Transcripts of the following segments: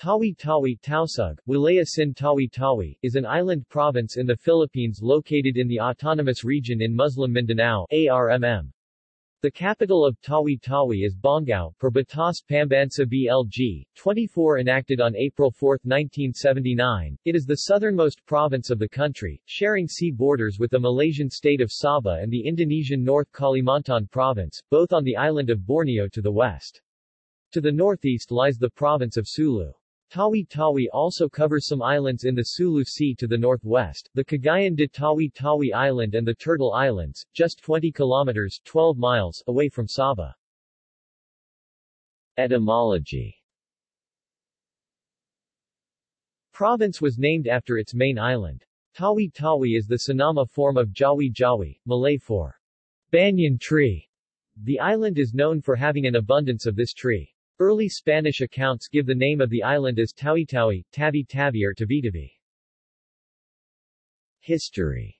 Tawi-Tawi Tausug, Wilaya Sin Tawi-Tawi, is an island province in the Philippines located in the Autonomous Region in Muslim Mindanao ARMM. The capital of Tawi-Tawi is Bongao, per Batas Pambansa BLG, 24 enacted on April 4, 1979. It is the southernmost province of the country, sharing sea borders with the Malaysian state of Sabah and the Indonesian North Kalimantan province, both on the island of Borneo to the west. To the northeast lies the province of Sulu. Tawi-Tawi also covers some islands in the Sulu Sea to the northwest, the Cagayan de Tawi-Tawi Island and the Turtle Islands, just 20 kilometers 12 miles away from Sabah. Etymology Province was named after its main island. Tawi-Tawi is the Sinama form of Jawi-Jawi, Malay for banyan tree. The island is known for having an abundance of this tree. Early Spanish accounts give the name of the island as Tawi-Tawi, Tavi-Tavi or Tavitavi. History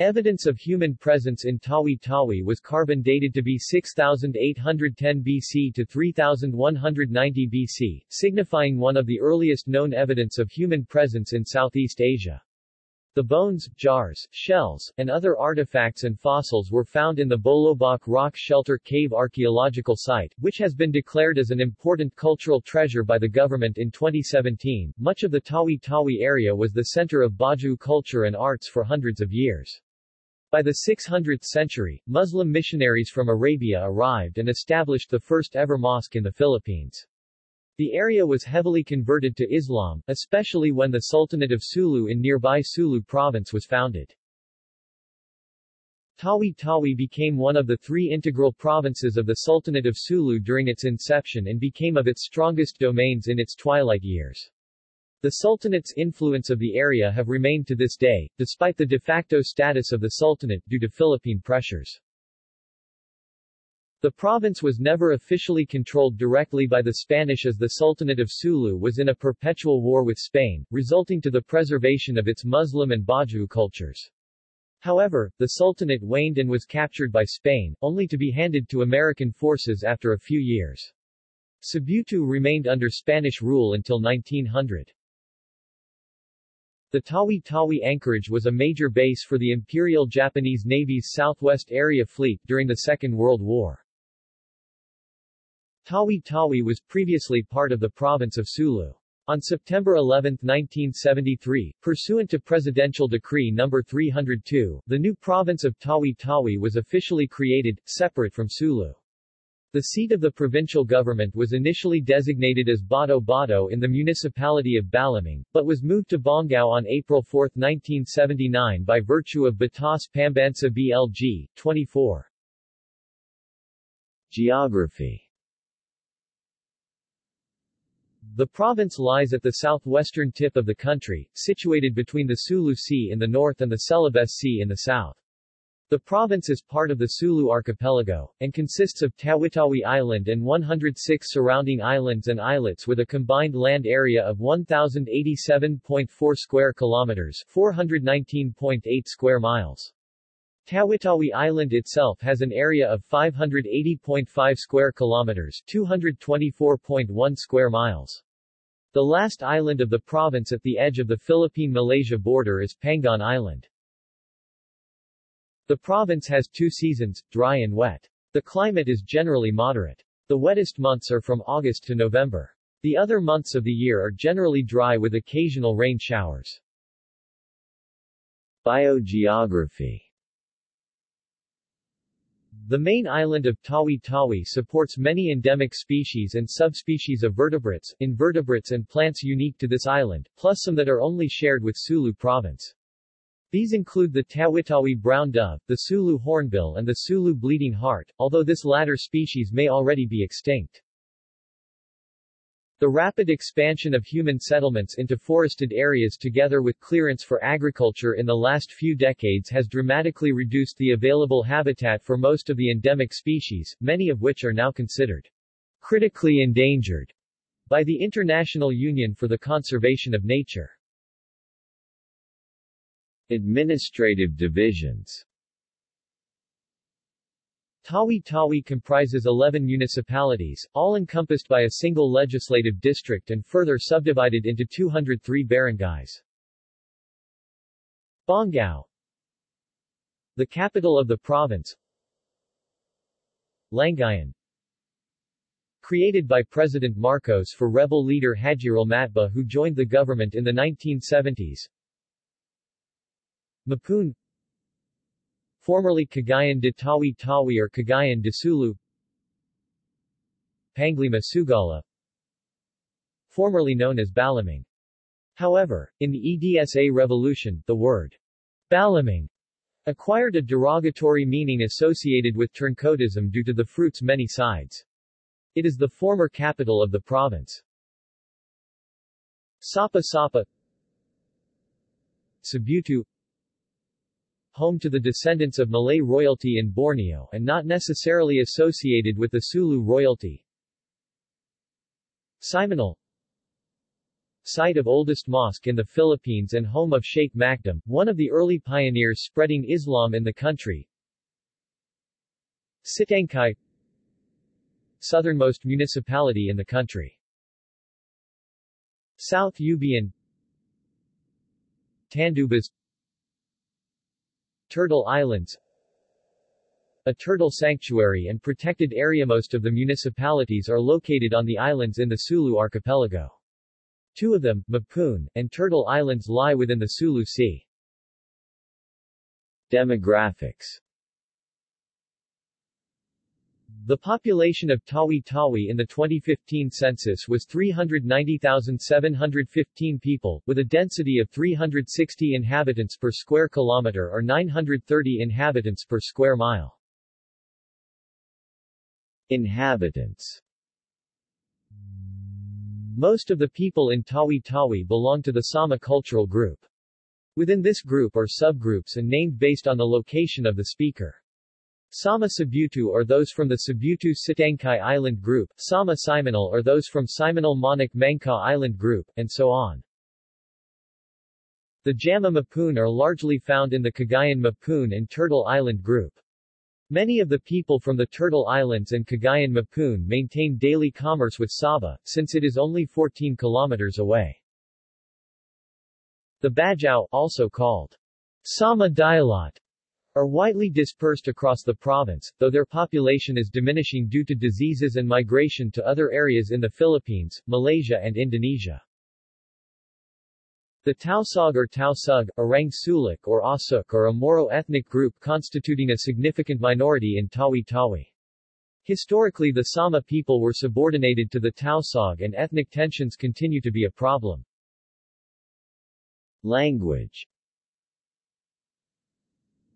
Evidence of human presence in Tawi-Tawi was carbon dated to be 6810 BC to 3190 BC, signifying one of the earliest known evidence of human presence in Southeast Asia. The bones, jars, shells, and other artifacts and fossils were found in the Bolobok Rock Shelter Cave Archaeological Site, which has been declared as an important cultural treasure by the government in 2017. Much of the Tawi-Tawi area was the center of Bajau culture and arts for hundreds of years. By the 600th century, Muslim missionaries from Arabia arrived and established the first ever mosque in the Philippines. The area was heavily converted to Islam, especially when the Sultanate of Sulu in nearby Sulu province was founded. Tawi-Tawi became one of the three integral provinces of the Sultanate of Sulu during its inception and became of its strongest domains in its twilight years. The Sultanate's influence of the area have remained to this day, despite the de facto status of the Sultanate due to Philippine pressures. The province was never officially controlled directly by the Spanish as the Sultanate of Sulu was in a perpetual war with Spain, resulting to the preservation of its Muslim and Bajau cultures. However, the Sultanate waned and was captured by Spain, only to be handed to American forces after a few years. Sibutu remained under Spanish rule until 1900. The Tawi-Tawi anchorage was a major base for the Imperial Japanese Navy's Southwest Area Fleet during the Second World War. Tawi-Tawi was previously part of the province of Sulu. On September 11, 1973, pursuant to Presidential Decree No. 302, the new province of Tawi-Tawi was officially created, separate from Sulu. The seat of the provincial government was initially designated as Bato Bato in the municipality of Balimbing, but was moved to Bongao on April 4, 1979 by virtue of Batas Pambansa BLG. 24. Geography the province lies at the southwestern tip of the country, situated between the Sulu Sea in the north and the Celebes Sea in the south. The province is part of the Sulu archipelago, and consists of Tawi-Tawi Island and 106 surrounding islands and islets with a combined land area of 1,087.4 square kilometers 419.8 square miles. Tawi-Tawi Island itself has an area of 580.5 square kilometers 224.1 square miles. The last island of the province at the edge of the Philippine-Malaysia border is Pangan Island. The province has two seasons, dry and wet. The climate is generally moderate. The wettest months are from August to November. The other months of the year are generally dry with occasional rain showers. Biogeography the main island of Tawi-Tawi supports many endemic species and subspecies of vertebrates, invertebrates and plants unique to this island, plus some that are only shared with Sulu province. These include the Tawi-Tawi brown dove, the Sulu hornbill and the Sulu bleeding heart, although this latter species may already be extinct. The rapid expansion of human settlements into forested areas together with clearance for agriculture in the last few decades has dramatically reduced the available habitat for most of the endemic species, many of which are now considered critically endangered by the International Union for the Conservation of Nature. Administrative divisions Tawi-Tawi comprises 11 municipalities, all encompassed by a single legislative district and further subdivided into 203 barangays. Bongao The capital of the province Languyan Created by President Marcos for rebel leader Hajiral Matba who joined the government in the 1970s. Mapun Formerly Cagayan de Tawi-Tawi or Cagayan de Sulu Panglima Sugala Formerly known as Balimbing. However, in the EDSA revolution, the word Balimbing acquired a derogatory meaning associated with turncoatism due to the fruit's many sides. It is the former capital of the province. Sapa Sapa Sibutu Home to the descendants of Malay royalty in Borneo and not necessarily associated with the Sulu royalty. Simunul Site of oldest mosque in the Philippines and home of Sheikh Makdum, one of the early pioneers spreading Islam in the country. Sitangkai southernmost municipality in the country. South Ubian Tandubas Turtle Islands A turtle sanctuary and protected area Most of the municipalities are located on the islands in the Sulu archipelago. Two of them, Mapun, and Turtle Islands lie within the Sulu Sea. Demographics the population of Tawi-Tawi in the 2015 census was 390,715 people, with a density of 360 inhabitants per square kilometer or 930 inhabitants per square mile. Inhabitants Most of the people in Tawi-Tawi belong to the Sama cultural group. Within this group are subgroups and named based on the location of the speaker. Sama Sibutu or those from the Sibutu Sitangkai Island Group, Sama Simunul or those from Simunul Manuk Mangkaw Island Group, and so on. The Jama Mapun are largely found in the Cagayan Mapun and Turtle Island Group. Many of the people from the Turtle Islands and Cagayan Mapun maintain daily commerce with Sabah, since it is only 14 kilometers away. The Bajau, also called Sama Dilaut, are widely dispersed across the province, though their population is diminishing due to diseases and migration to other areas in the Philippines, Malaysia and Indonesia. The Tausug or Tausug, Orang Suluk or Asuk are a Moro ethnic group constituting a significant minority in Tawi-Tawi. Historically the Sama people were subordinated to the Tausug and ethnic tensions continue to be a problem. Language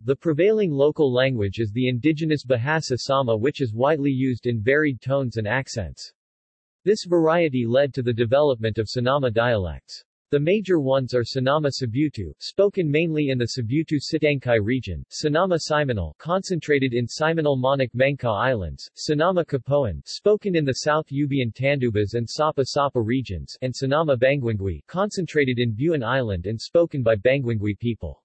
the prevailing local language is the indigenous Bahasa Sama which is widely used in varied tones and accents. This variety led to the development of Sinama dialects. The major ones are Sinama Sibutu, spoken mainly in the Sibutu Sitangkai region, Sinama Simunul, concentrated in Simunul Manuk Mangkaw Islands, Sinama Kapoan, spoken in the South Ubian Tandubas and Sapa Sapa regions, and Sinama Banguingui, concentrated in Buin Island and spoken by Banguingui people.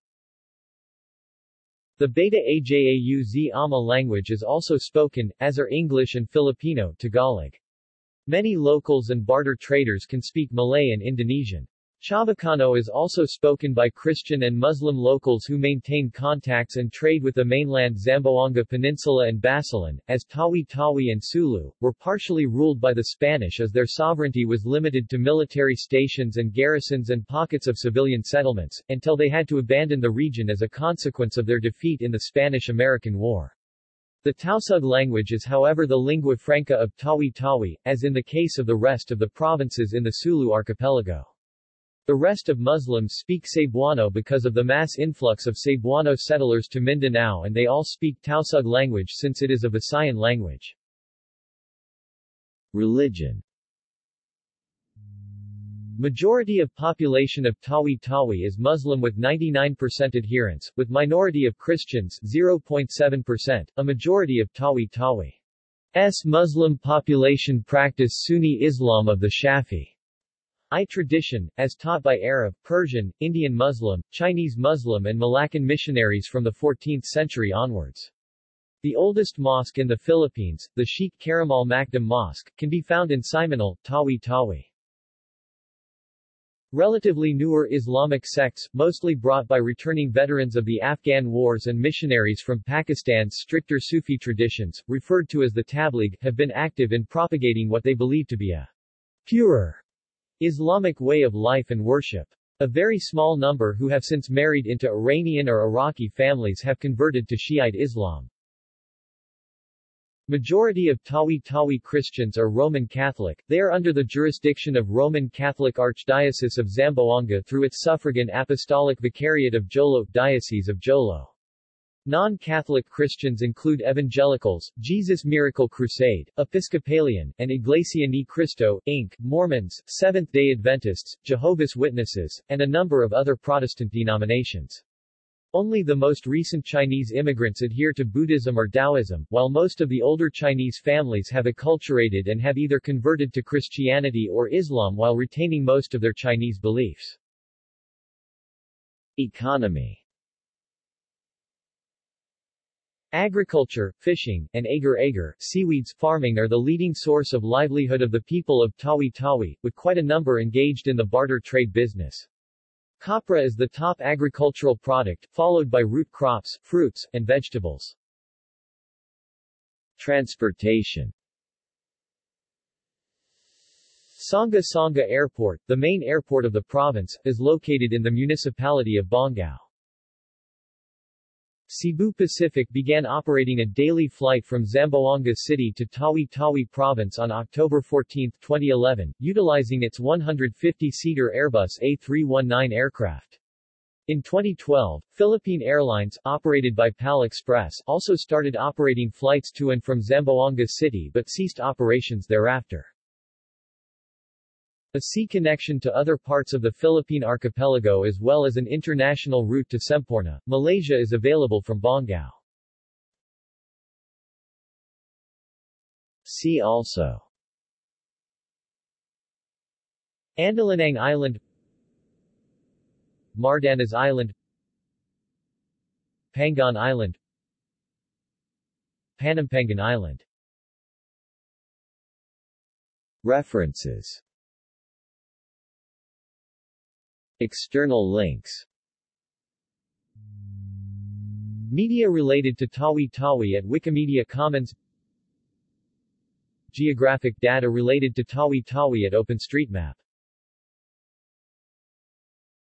The Beta Ajau Ama language is also spoken, as are English and Filipino Tagalog. Many locals and barter traders can speak Malay and Indonesian. Chavacano is also spoken by Christian and Muslim locals who maintain contacts and trade with the mainland Zamboanga Peninsula and Basilan, as Tawi-Tawi and Sulu, were partially ruled by the Spanish as their sovereignty was limited to military stations and garrisons and pockets of civilian settlements, until they had to abandon the region as a consequence of their defeat in the Spanish-American War. The Tausug language is however the lingua franca of Tawi-Tawi, as in the case of the rest of the provinces in the Sulu archipelago. The rest of Muslims speak Cebuano because of the mass influx of Cebuano settlers to Mindanao and they all speak Tausug language since it is a Visayan language. Religion Majority of population of Tawi-Tawi is Muslim with 99% adherence, with minority of Christians 0.7%, a majority of Tawi-Tawi's Muslim population practice Sunni Islam of the Shafi. I tradition, as taught by Arab, Persian, Indian Muslim, Chinese Muslim and Malaccan missionaries from the 14th century onwards. The oldest mosque in the Philippines, the Sheikh Karamal Makdum Mosque, can be found in Simunul, Tawi-Tawi. Relatively newer Islamic sects, mostly brought by returning veterans of the Afghan wars and missionaries from Pakistan's stricter Sufi traditions, referred to as the Tabligh, have been active in propagating what they believe to be a purer Islamic way of life and worship. A very small number who have since married into Iranian or Iraqi families have converted to Shiite Islam. Majority of Tawi-Tawi Christians are Roman Catholic, they are under the jurisdiction of Roman Catholic Archdiocese of Zamboanga through its suffragan Apostolic Vicariate of Jolo, Diocese of Jolo. Non-Catholic Christians include Evangelicals, Jesus Miracle Crusade, Episcopalian, and Iglesia Ni Cristo, Inc., Mormons, Seventh-day Adventists, Jehovah's Witnesses, and a number of other Protestant denominations. Only the most recent Chinese immigrants adhere to Buddhism or Taoism, while most of the older Chinese families have acculturated and have either converted to Christianity or Islam while retaining most of their Chinese beliefs. Economy Agriculture, fishing, and agar-agar seaweeds farming are the leading source of livelihood of the people of Tawi-Tawi, with quite a number engaged in the barter trade business. Copra is the top agricultural product, followed by root crops, fruits, and vegetables. Transportation Sanga Sanga Airport, the main airport of the province, is located in the municipality of Bongao. Cebu Pacific began operating a daily flight from Zamboanga City to Tawi-Tawi Province on October 14, 2011, utilizing its 150-seater Airbus A319 aircraft. In 2012, Philippine Airlines, operated by PAL Express, also started operating flights to and from Zamboanga City but ceased operations thereafter. A sea connection to other parts of the Philippine archipelago as well as an international route to Semporna, Malaysia is available from Bongao. See also Andalinang Island Mardanas Island Pangan Island Panampangan Island References External links. Media related to Tawi-Tawi at Wikimedia Commons. Geographic data related to Tawi-Tawi at OpenStreetMap